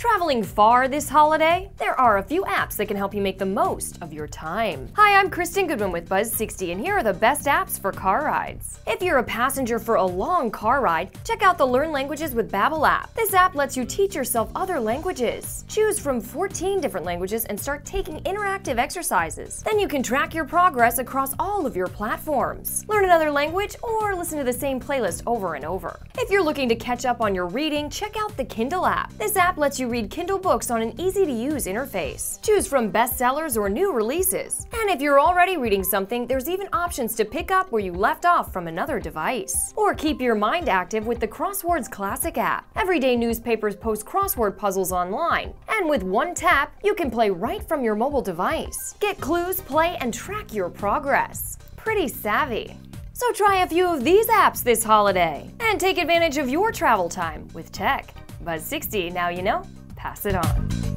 Traveling far this holiday? There are a few apps that can help you make the most of your time. Hi, I'm Krystin Goodwin with Buzz60, and here are the best apps for car rides. If you're a passenger for a long car ride, check out the Learn Languages with Babbel app. This app lets you teach yourself other languages. Choose from 14 different languages and start taking interactive exercises. Then you can track your progress across all of your platforms. Learn another language or listen to the same playlist over and over. If you're looking to catch up on your reading, check out the Kindle app. This app lets you read Kindle books on an easy to use interface. Choose from bestsellers or new releases. And if you're already reading something, there's even options to pick up where you left off from another device. Or keep your mind active with the Crosswords Classic app. Everyday newspapers post crossword puzzles online, and with one tap, you can play right from your mobile device. Get clues, play, and track your progress. Pretty savvy. So try a few of these apps this holiday and take advantage of your travel time with tech. Buzz60, now you know, pass it on.